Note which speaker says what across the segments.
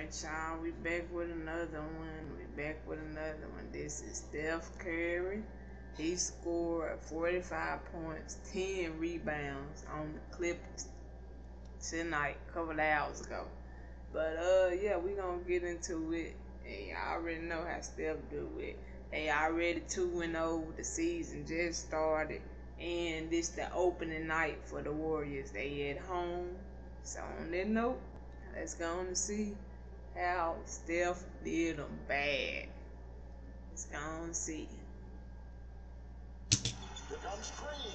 Speaker 1: Y'all, we back with another one. We back with another one. This is Steph Curry. He scored 45 points, 10 rebounds on the Clippers tonight, a couple of hours ago. But uh, yeah, we gonna get into it. And y'all already know how Steph do it. They already 2 and 0. The season just started. And this the opening night for the Warriors. They at home. So on that note, let's go on to see how Steph did them bad. Let's go and see.
Speaker 2: Here comes Green.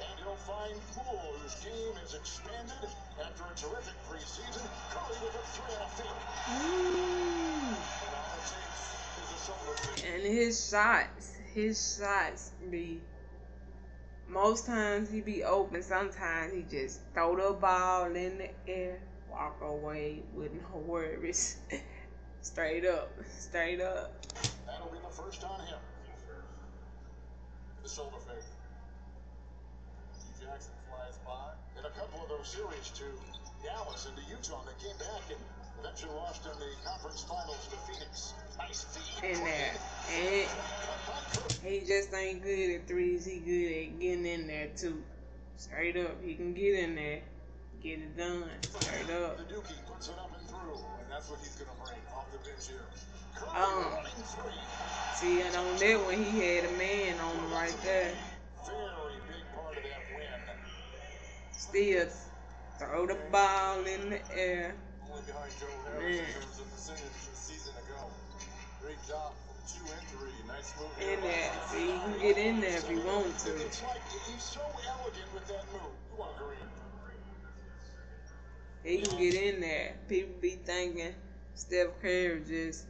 Speaker 2: And he'll find Poole, whose game has expanded after a terrific preseason. Curry with a three and a fake. And all it takes is a shoulder fake.
Speaker 1: And his shots, his shots be most times he be open. Sometimes he just throw the ball in the air, walk away with no worries. straight up, straight up.
Speaker 2: That'll be the first on him. The shoulder fake. Jackson flies by. In a couple of those series to Dallas and to Utah, they came back and eventually lost in the conference finals to Phoenix. Nice feed.
Speaker 1: In there, uh, and he just ain't good at threes. He good at getting in there too. Straight up, he can get in there, get it done. Straight up.
Speaker 2: The Dookie puts it up and through, and that's what he's going to bring off the bench here.
Speaker 1: Um. See, and on that one, he had a man on him right there.
Speaker 2: Very big part of that win.
Speaker 1: Still throw the ball in the air.
Speaker 3: Only behind Joe Harris
Speaker 1: Man.
Speaker 3: in terms of percentage a season ago. Great job from two and three. Nice move.
Speaker 1: In there. See, he can get in there if he wants to.
Speaker 2: It's like he's so elegant with that move. You want Green.
Speaker 1: He can get in there. People be thinking Steph Curry just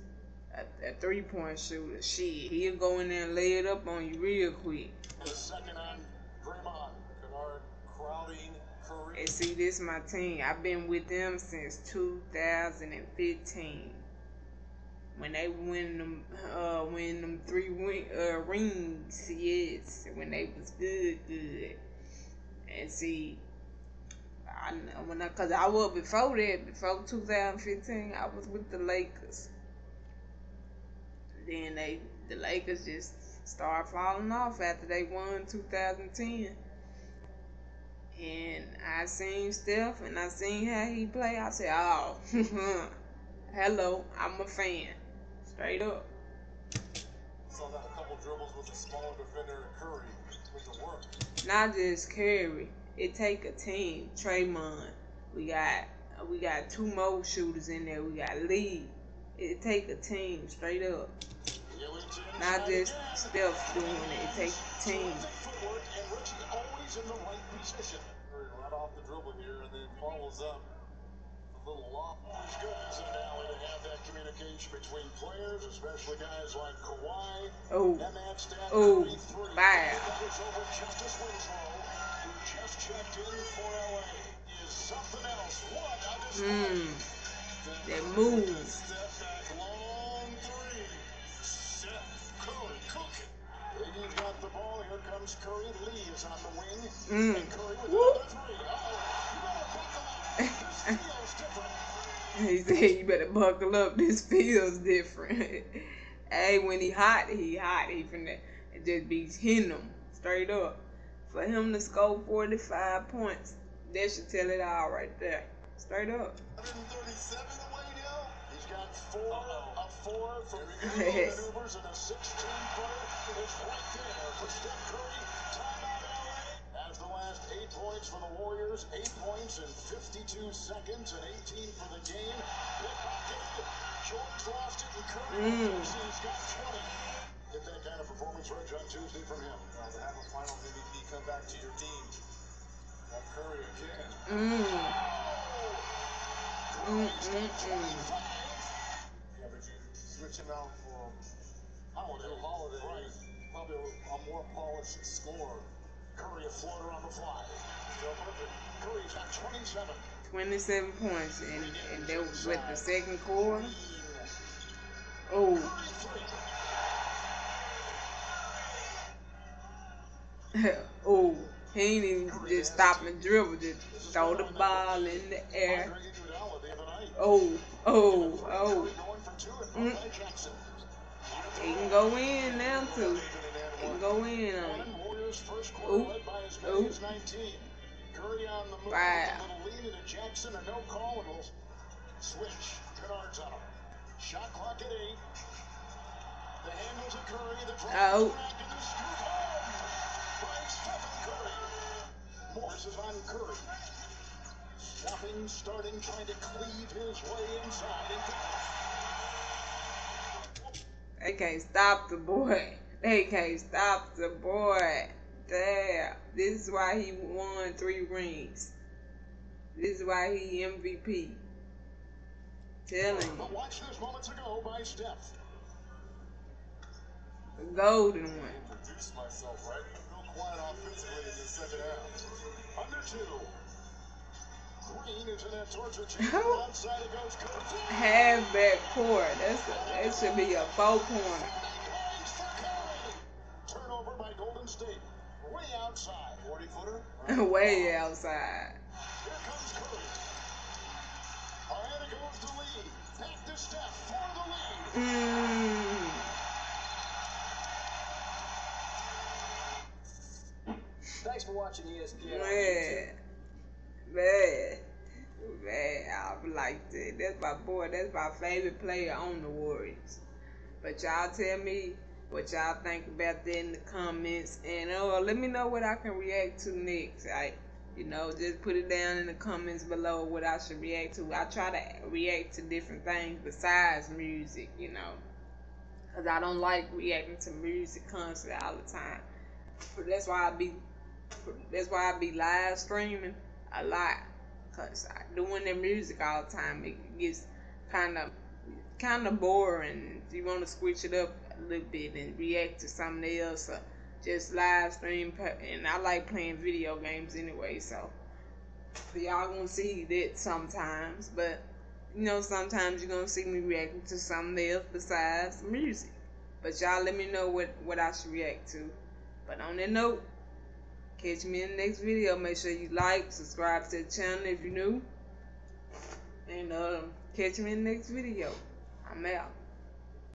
Speaker 1: a, a three point shooter. Shit, he'll go in there and lay it up on you real quick.
Speaker 2: The second on Draymond.
Speaker 3: Kennard crowding Curry.
Speaker 1: And see, this my team. I've been with them since 2015. When they win them, uh, win them three win, uh, rings, yes, when they was good, good. And see, I know when I, cause I was before that, before 2015, I was with the Lakers. Then they, the Lakers just started falling off after they won 2010. And I seen Steph and I seen how he play. I said, oh, hello, I'm a fan. Straight up.
Speaker 3: Saw that a couple dribbles with a smaller defender Curry with the work.
Speaker 1: Not just Curry. It take a team. Draymond. We got we got two more shooters in there. We got Lee. It take a team. Straight up. Not just. Steph doing it. It take a team.
Speaker 2: And Richie always in the right position.
Speaker 3: Curry right off the dribble here and then follows up a little.
Speaker 2: It's good as an alley to have that communication between players, especially guys like Kawhi.
Speaker 1: Oh,
Speaker 2: And that stat
Speaker 1: Oh,
Speaker 2: Curry three.
Speaker 1: bad.
Speaker 2: That was over Justice Winslow, who just checked in for LA. Is something else. What a display.
Speaker 1: mmm. That move.
Speaker 2: Step back, long three. Steph Curry cooking. Got the ball. Here comes Curry. Lee is on the wing.
Speaker 1: Mm.
Speaker 2: And Curry with
Speaker 1: Whoop.
Speaker 2: another three. Uh-oh. You better buckle up. This feels different.
Speaker 1: He said, "You better buckle up. This feels different." hey, when he hot, he hot. He finna just be hitting them straight up. For him to score forty five points, that should tell it all right there. Straight up.
Speaker 3: 137 away now.
Speaker 2: He's got four
Speaker 3: Uh-oh.
Speaker 2: of four from
Speaker 3: Here we
Speaker 2: maneuvers and a 16-footer is right there for Steph Curry. Timeout LA. As the last eight points for the Warriors, eight points in 52 seconds and 18 for the game. Pickpocketed. George lost it and Curry
Speaker 1: Mm.
Speaker 2: has got 20. Get that kind of performance, Reg, on Tuesday from him.
Speaker 3: Now to have a Finals MVP come back to your team. Got Curry again.
Speaker 1: Mmm. Mm mm mm.
Speaker 3: Yeah, but you switch him out for
Speaker 2: Holiday.
Speaker 3: Holiday.
Speaker 2: Right.
Speaker 3: Probably a, a more polished scorer.
Speaker 2: Curry a floater on the fly. Still perfect. Curry's got 27.
Speaker 1: Twenty seven points, and and that was with the second quarter. Oh. oh, he ain't even just stop and dribble, just throw the ball in the air. Oh, oh, oh. Mm. He can go in now too. He can go in on it. Ooh, ooh.
Speaker 2: Curry on the move.
Speaker 1: Wow.
Speaker 2: Lean into Jackson, a no call, and switch. Kennard's on him. Shot clock at eight. The handle to Curry. The
Speaker 1: Oh.
Speaker 2: Back and the scoop home by Stephen Curry. Morris is on Curry. Starting, trying to cleave his way inside. Into
Speaker 1: They can't stop the boy. They can't stop the boy. Damn. This is why he won three rings. This is why he MVP. Telling you.
Speaker 2: But watch this moments ago by Steph.
Speaker 1: The golden one.
Speaker 3: Introduce myself, right? Real quiet offensively in the second half.
Speaker 2: Under two. Green is in that torture chamber. Outside it goes.
Speaker 1: Half back court. That's a, that should be a four pointer.
Speaker 2: Points for Curry. Turnover by Golden State. Way outside.
Speaker 3: 40 footer?
Speaker 1: Way outside.
Speaker 2: Here comes Curry. It goes to Lee. Back to Steph for the lead.
Speaker 1: Mm.
Speaker 4: Thanks for watching ESPN.
Speaker 1: Man, man, man, I like that. That's my boy. That's my favorite player on the Warriors. But y'all tell me what y'all think about that in the comments, and uh, let me know what I can react to next. I, you know, just put it down in the comments below what I should react to. I try to react to different things besides music, you know, cause I don't like reacting to music constantly all the time. That's why I be that's why I be live streaming a lot. Cause I, doing the music all the time it gets kind of kind of boring. You want to switch it up a little bit and react to something else or just live stream. And I like playing video games anyway, so y'all gonna see that sometimes. But you know, sometimes you're gonna see me reacting to something else besides music. But y'all let me know what what I should react to. But on that note. Catch me in the next video. Make sure you like, subscribe to the channel if you're new. And um, catch me in the next video. I'm out.